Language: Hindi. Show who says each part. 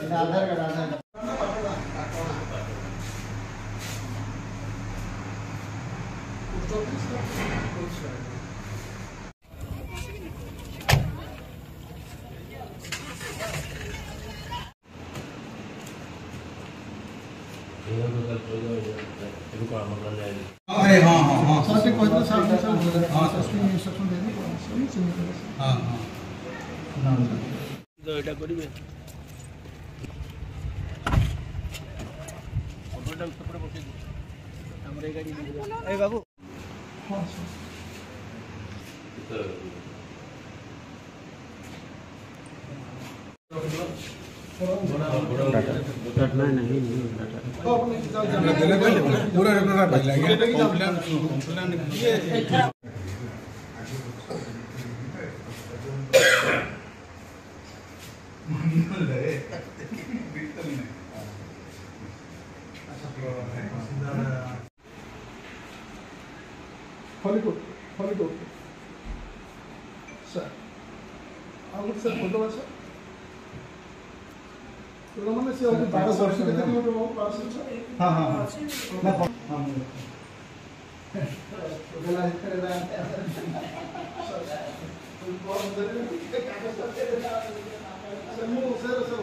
Speaker 1: आधार
Speaker 2: कार्ड आधार कार्ड
Speaker 1: अरे
Speaker 3: हाँ हाँ हाँ। सर से
Speaker 4: कोई तो सर सर हाँ सर से इंस्ट्रक्शन दे दी।
Speaker 3: हाँ हाँ। ना ना तो ऐसा
Speaker 1: करिए ए बाबू
Speaker 3: पूरा
Speaker 2: ফলিকোট ফলিকোট স্যার আমার স্যার ধন্যবাদ স্যার মানে সে আপনি বারো সরষ কেটে দিল তো বারো সরষ
Speaker 3: হ্যাঁ হ্যাঁ হ্যাঁ হ্যাঁ
Speaker 4: স্যার